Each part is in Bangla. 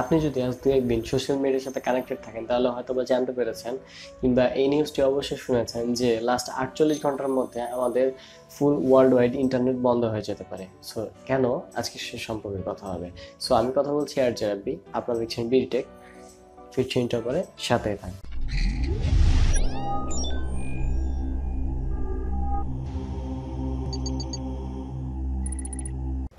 আপনি যদি আজ দু একদিন সোশ্যাল মিডিয়ার সাথে কানেক্টেড থাকেন, তাহলে হয়তো বা জানতে পেরেছেন কিংবা এই নিউজটি অবশ্যই শুনেছেন যে লাস্ট আটচল্লিশ ঘণ্টার মধ্যে আমাদের ফুল ওয়ার্ল্ড ওয়াইড ইন্টারনেট বন্ধ হয়ে যেতে পারে। সো কেন? আজকে সে সম্পর্কে কথা হবে। সো আমি কথা বলছি আর জেরাবি আপনার দেখছেন বিটেক ফিরছি ইন্টার করে সাথে থাকুন।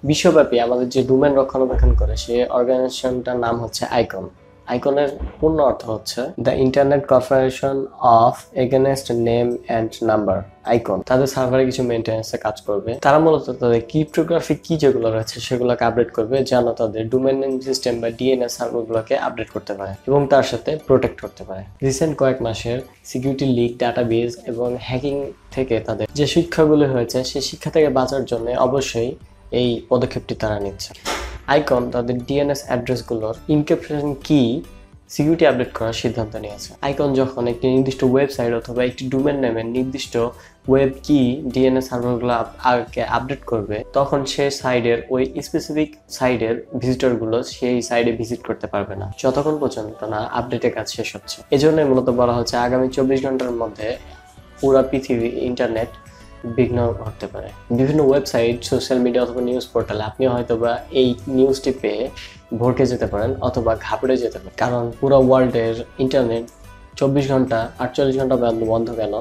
বিশ্বব্যাপী আমাদের যে ডোমেন রক্ষণাবেক্ষণ করে, সে অর্গানাইজেশনটার নাম হচ্ছে আইকন। আইকনের পূর্ণ অর্থ হচ্ছে the internet corporation of against name and number, ICANN. তাদের সার্ভারে কিছু মেনটেন্যান্সে কাজ করবে। তারা মূলত তাদের ক্রিপ্টোগ্রাফি কি যেগুলো রয়েছে সেগুলোকে আপডেট করবে যেন তাদের ডোমেন নেম সিস্টেম বা ডিএনএস সার্ভারগুলোকে আপডেট করতে পারে এবং তার সাথে প্রোটেক্ট করতে পারে। রিসেন্ট কয়েক মাসের সিকিউরিটি লিক ডাটাবেজ এবং হ্যাকিং থেকে তাদের যে শিক্ষাগুলো হয়েছে, সেই শিক্ষা থেকে বাঁচার জন্য অবশ্যই এই পদক্ষেপটি তারা নিচ্ছে। আইকন তাদের ডিএনএস অ্যাড্রেসগুলোর ইনক্রিপশন কি সিকিউরিটি আপডেট করার সিদ্ধান্ত নিয়েছে। আইকন যখন একটি নির্দিষ্ট ওয়েবসাইট অথবা একটি ডোমেন নেমের নির্দিষ্ট ওয়েব কি ডিএনএস সার্ভারগুলো আগে আপডেট করবে, তখন সে সাইডের ওই স্পেসিফিক সাইডের ভিজিটরগুলো সেই সাইডে ভিজিট করতে পারবে না। যতক্ষণ পর্যন্ত না আপডেটের কাজ শেষ হচ্ছে। এজন্যই মূলত বলা হচ্ছে, আগামী চব্বিশ ঘণ্টার মধ্যে পুরা পৃথিবী ইন্টারনেট বিঘ্ন ঘটতে পারে। বিভিন্ন ওয়েবসাইট সোশ্যাল মিডিয়া অথবা নিউজ পোর্টালে আপনি হয়তো বা এই নিউজটি পেয়ে ভরকে যেতে পারেন অথবা ঘাবড়ে যেতে পারেন। কারণ পুরো ওয়ার্ল্ডের ইন্টারনেট চব্বিশ ঘণ্টা, আটচল্লিশ ঘণ্টা বন্ধ গেল।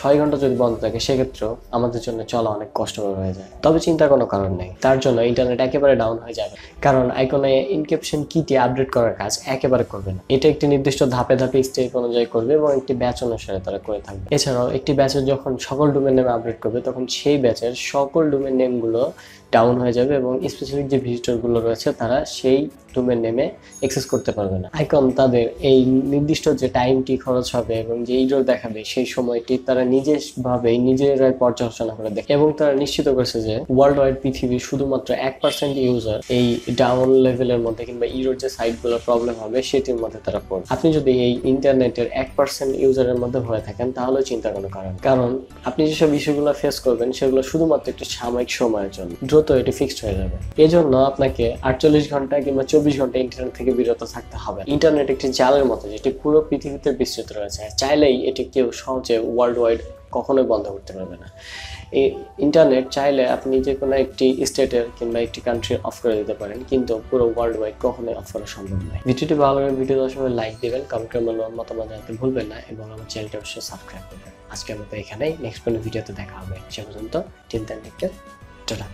ছয় ঘণ্টা যদি বন্ধ থাকে, সেক্ষেত্রেও আমাদের জন্য চলা অনেক কষ্টকর হয়ে যায়। তবে চিন্তার কোনো কারণ নেই। তার জন্য ইন্টারনেট একেবারে ডাউন হয়ে যাবে। কারণ আইকনে ইনক্রিপশন কিটি আপডেট করার কাজ একেবারে করবে না। এটা একটি নির্দিষ্ট ধাপে ধাপে স্টেপ অনুযায়ী করবে এবং একটি ব্যাচ অনুসারে তারা করে থাকবে। এছাড়াও একটি ব্যাচের যখন সকল ডোমেন নেম আপডেট করবে, তখন সেই ব্যাচের সকল ডোমেন নেমগুলো ডাউন হয়ে যাবে এবং স্পেসিফিক যে ভিজিটরগুলো রয়েছে, তারা সেই ডোমেন নেমে অ্যাক্সেস করতে পারবে না। আইকন তাদের এই নির্দিষ্ট যে টাইমটি খরচ হবে এবং যে ইডোর দেখাবে, সেই সময়টি তারা নিজেভাবেই নিজেরাই পর্যালোচনা করে দেখে এবং তারা নিশ্চিত করেছে যে ওয়ার্ল্ড ওয়াইড পৃথিবীর শুধুমাত্র এক পার্সেন্ট ইউজার এই ডাউন লেভেলের মধ্যে কিংবা ইরোর যে সাইটগুলো প্রবলেম হবে, সেটির মধ্যে তারা পড়বে। আপনি যদি এই ইন্টারনেটের এক পার্সেন্ট ইউজারের মধ্যে হয়ে থাকেন তাহলে চিন্তা কোনো কারণ কারণ আপনি যেসব ইস্যুগুলো ফেস করবেন, সেগুলো শুধুমাত্র একটি সাময়িক সময়ের জন্য। দ্রুত এটি ফিক্সড হয়ে যাবে। এজন্য আপনাকে আটচল্লিশ ঘণ্টা কিংবা চব্বিশ ঘণ্টা ইন্টারনেট থেকে বিরত থাকতে হবে। ইন্টারনেট একটি জালের মতো, যেটি পুরো পৃথিবীতে বিস্তৃত রয়েছে। চাইলেই এটি কেউ সহজে ওয়ার্ল্ড ওয়াইড কখনোই বন্ধ করতে পারবে না। এই ইন্টারনেট চাইলে আপনি যে কোনো একটি স্টেটের কিংবা একটি কান্ট্রি অফ করে দিতে পারেন, কিন্তু পুরো ওয়ার্ল্ড ওয়াইড কখনোই অফ করা সম্ভব নয়। ভিডিওটি ভালো লাগলে ভিডিও সময় লাইক দেবেন কমেন্ট করে মতামত জানাতে ভুলবেন না, এবং আমার চ্যানেলটি অবশ্যই সাবস্ক্রাইব করবেন। আজকের মতো এখানেই নেক্সট কোনো ভিডিওতে দেখা হবে। সে পর্যন্ত চিন্তা টেক টাটা